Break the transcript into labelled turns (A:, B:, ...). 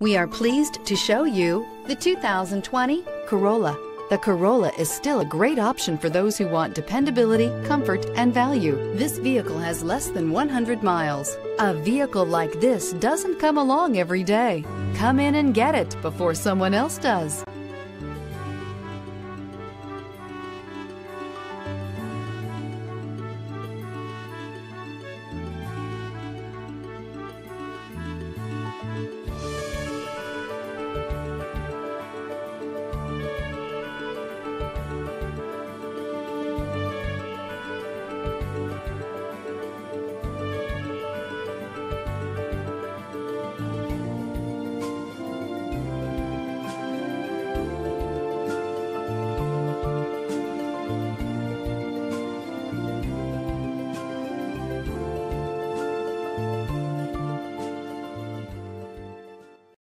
A: We are pleased to show you the 2020 Corolla. The Corolla is still a great option for those who want dependability, comfort, and value. This vehicle has less than 100 miles. A vehicle like this doesn't come along every day. Come in and get it before someone else does.